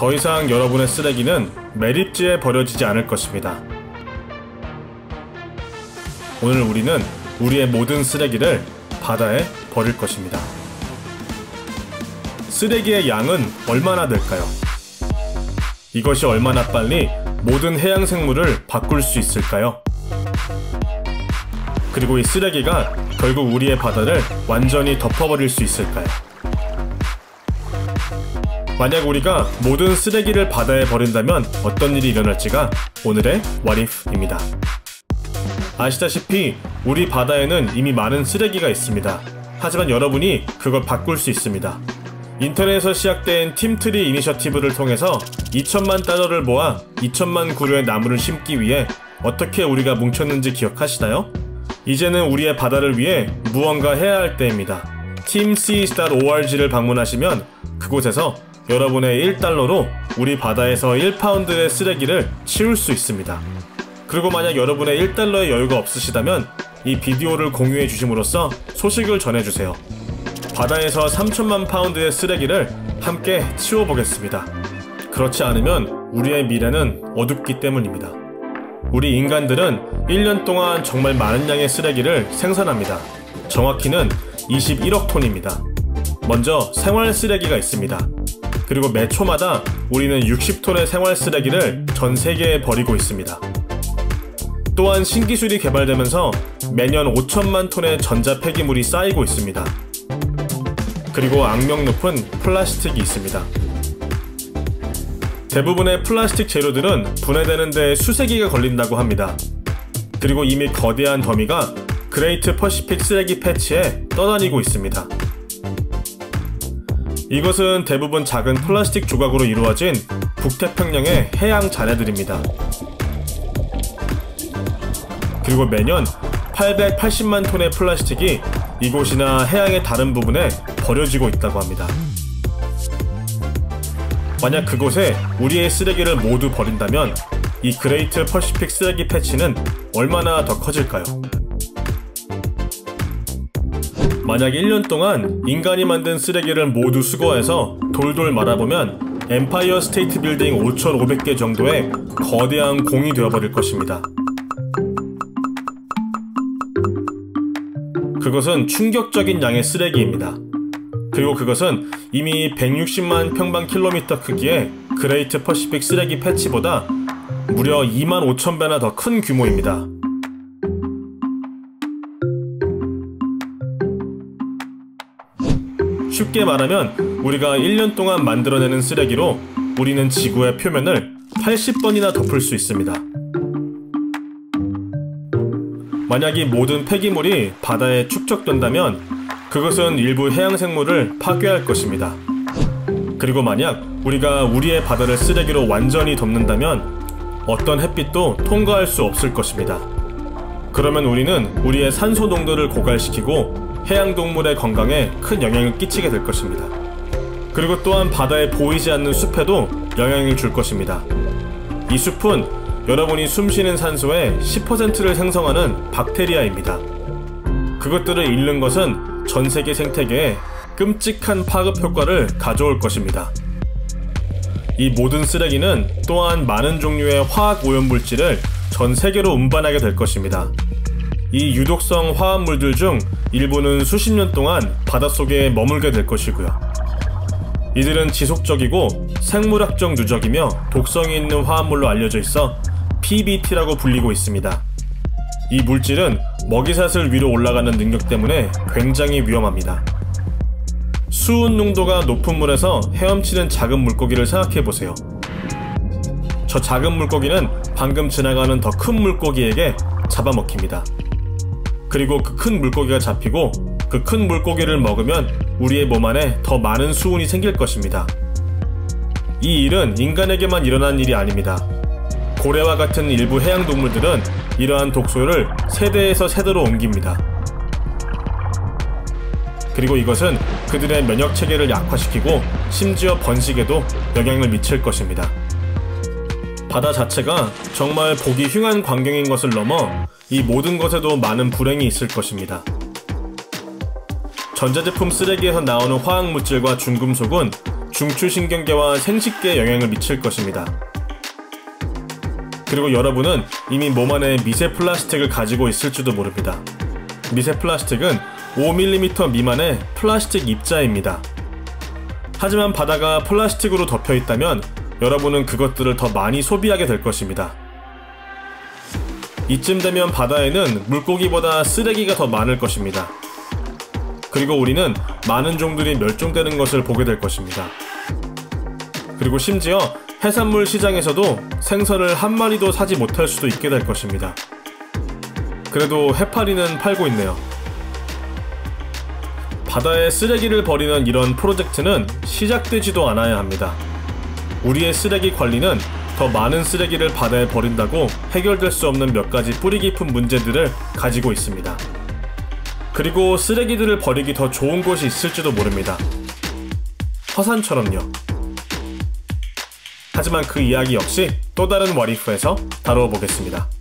더 이상 여러분의 쓰레기는 매립지에 버려지지 않을 것입니다. 오늘 우리는 우리의 모든 쓰레기를 바다에 버릴 것입니다. 쓰레기의 양은 얼마나 될까요? 이것이 얼마나 빨리 모든 해양 생물을 바꿀 수 있을까요? 그리고 이 쓰레기가 결국 우리의 바다를 완전히 덮어버릴 수 있을까요? 만약 우리가 모든 쓰레기를 바다에 버린다면 어떤 일이 일어날지가 오늘의 If입니다. 아시다시피 우리 바다에는 이미 많은 쓰레기가 있습니다. 하지만 여러분이 그걸 바꿀 수 있습니다. 인터넷에서 시작된 팀트리 이니셔티브를 통해서 2천만 달러를 모아 2천만 그루의 나무를 심기 위해 어떻게 우리가 뭉쳤는지 기억하시나요? 이제는 우리의 바다를 위해 무언가 해야 할 때입니다. teamc.org를 방문하시면 그곳에서 여러분의 1달러로 우리 바다에서 1파운드의 쓰레기를 치울 수 있습니다. 그리고 만약 여러분의 1달러의 여유가 없으시다면 이 비디오를 공유해 주심으로써 소식을 전해주세요. 바다에서 3천만 파운드의 쓰레기를 함께 치워보겠습니다. 그렇지 않으면 우리의 미래는 어둡기 때문입니다. 우리 인간들은 1년 동안 정말 많은 양의 쓰레기를 생산합니다. 정확히는 21억 톤입니다. 먼저 생활 쓰레기가 있습니다. 그리고 매 초마다 우리는 60톤의 생활 쓰레기를 전 세계에 버리고 있습니다. 또한 신기술이 개발되면서 매년 5천만 톤의 전자 폐기물이 쌓이고 있습니다. 그리고 악명 높은 플라스틱이 있습니다. 대부분의 플라스틱 재료들은 분해되는 데 수세기가 걸린다고 합니다. 그리고 이미 거대한 더미가 그레이트 퍼시픽 쓰레기 패치에 떠다니고 있습니다. 이것은 대부분 작은 플라스틱 조각으로 이루어진 북태평양의 해양 잔해들입니다. 그리고 매년 880만 톤의 플라스틱이 이곳이나 해양의 다른 부분에 버려지고 있다고 합니다. 만약 그곳에 우리의 쓰레기를 모두 버린다면 이 그레이트 퍼시픽 쓰레기 패치는 얼마나 더 커질까요? 만약 1년 동안 인간이 만든 쓰레기를 모두 수거해서 돌돌 말아보면 엠파이어 스테이트 빌딩 5,500개 정도의 거대한 공이 되어버릴 것입니다. 그것은 충격적인 양의 쓰레기입니다. 그리고 그것은 이미 160만 평방 킬로미터 크기의 그레이트 퍼시픽 쓰레기 패치보다 무려 2만 5천 배나 더 큰 규모입니다. 쉽게 말하면 우리가 1년 동안 만들어내는 쓰레기로 우리는 지구의 표면을 80번이나 덮을 수 있습니다. 만약 이 모든 폐기물이 바다에 축적된다면 그것은 일부 해양 생물을 파괴할 것입니다. 그리고 만약 우리가 우리의 바다를 쓰레기로 완전히 덮는다면 어떤 햇빛도 통과할 수 없을 것입니다. 그러면 우리는 우리의 산소 농도를 고갈시키고 해양 동물의 건강에 큰 영향을 끼치게 될 것입니다. 그리고 또한 바다에 보이지 않는 숲에도 영향을 줄 것입니다. 이 숲은 여러분이 숨쉬는 산소의 10%를 생성하는 박테리아입니다. 그것들을 잃는 것은 전 세계 생태계에 끔찍한 파급 효과를 가져올 것입니다. 이 모든 쓰레기는 또한 많은 종류의 화학 오염 물질을 전 세계로 운반하게 될 것입니다. 이 유독성 화합물들 중 일부는 수십 년 동안 바닷속에 머물게 될 것이고요. 이들은 지속적이고 생물학적 누적이며 독성이 있는 화합물로 알려져 있어 PBT라고 불리고 있습니다. 이 물질은 먹이사슬 위로 올라가는 능력 때문에 굉장히 위험합니다. 수은 농도가 높은 물에서 헤엄치는 작은 물고기를 생각해 보세요. 저 작은 물고기는 방금 지나가는 더 큰 물고기에게 잡아먹힙니다. 그리고 그 큰 물고기가 잡히고 그 큰 물고기를 먹으면 우리의 몸 안에 더 많은 수은이 생길 것입니다. 이 일은 인간에게만 일어난 일이 아닙니다. 고래와 같은 일부 해양 동물들은 이러한 독소를 세대에서 세대로 옮깁니다. 그리고 이것은 그들의 면역 체계를 약화시키고 심지어 번식에도 영향을 미칠 것입니다. 바다 자체가 정말 보기 흉한 광경인 것을 넘어 이 모든 것에도 많은 불행이 있을 것입니다. 전자제품 쓰레기에서 나오는 화학물질과 중금속은 중추신경계와 생식계에 영향을 미칠 것입니다. 그리고 여러분은 이미 몸 안에 미세 플라스틱을 가지고 있을지도 모릅니다. 미세 플라스틱은 5mm 미만의 플라스틱 입자입니다. 하지만 바다가 플라스틱으로 덮여 있다면 여러분은 그것들을 더 많이 소비하게 될 것입니다. 이쯤 되면 바다에는 물고기보다 쓰레기가 더 많을 것입니다. 그리고 우리는 많은 종들이 멸종되는 것을 보게 될 것입니다. 그리고 심지어 해산물 시장에서도 생선을 한 마리도 사지 못할 수도 있게 될 것입니다. 그래도 해파리는 팔고 있네요. 바다에 쓰레기를 버리는 이런 프로젝트는 시작되지도 않아야 합니다. 우리의 쓰레기 관리는 더 많은 쓰레기를 바다에 버린다고 해결될 수 없는 몇 가지 뿌리 깊은 문제들을 가지고 있습니다. 그리고 쓰레기들을 버리기 더 좋은 곳이 있을지도 모릅니다. 화산처럼요. 하지만 그 이야기 역시 또 다른 와리프에서 다루어 보겠습니다.